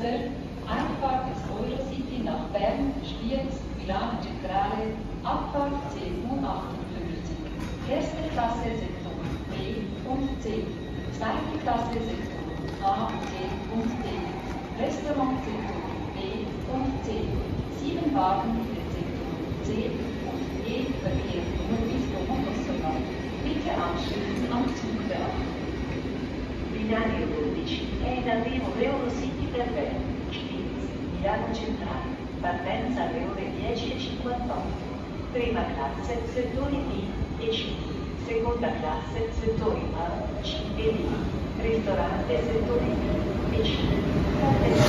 12 Einfahrt des Eurocity nach Bern, Spiez, Milano Centrale, Abfahrt CU 58. Erste Klasse Sektor B und C. Zweite Klasse Sektor A, C und D. Restaurant Sektor B und C. Sieben Wagen der Sektor C und E verkehren nur bis Lomonossola. Bitte anschließen am Zug beachten. Milano Centrale, partenza alle ore 10.58. Prima classe, settori B e C. Seconda classe, settori A, C e D. Ristorante, settori B e C.